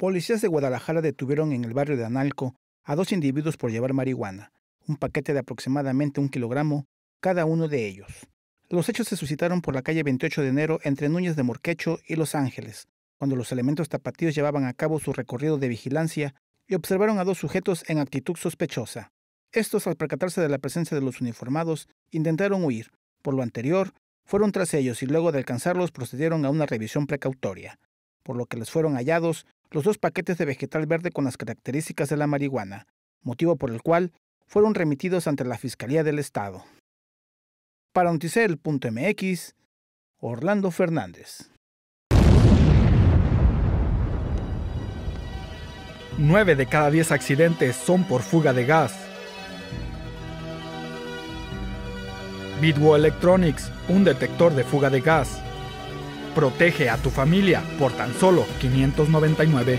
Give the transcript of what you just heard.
Policías de Guadalajara detuvieron en el barrio de Analco a dos individuos por llevar marihuana, un paquete de aproximadamente un kilogramo cada uno de ellos. Los hechos se suscitaron por la calle 28 de enero entre Núñez de Morquecho y Los Ángeles, cuando los elementos tapatíos llevaban a cabo su recorrido de vigilancia y observaron a dos sujetos en actitud sospechosa. Estos, al percatarse de la presencia de los uniformados, intentaron huir. Por lo anterior, fueron tras ellos y luego de alcanzarlos procedieron a una revisión precautoria, por lo que les fueron hallados los dos paquetes de vegetal verde con las características de la marihuana, motivo por el cual fueron remitidos ante la Fiscalía del Estado. Para Noticel.mx, Orlando Fernández. 9 de cada 10 accidentes son por fuga de gas. Bitwo Electronics, un detector de fuga de gas. Protege a tu familia por tan solo 599